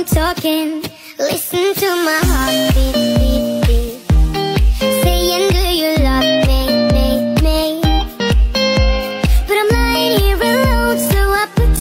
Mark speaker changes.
Speaker 1: I'm talking Listen to my heart.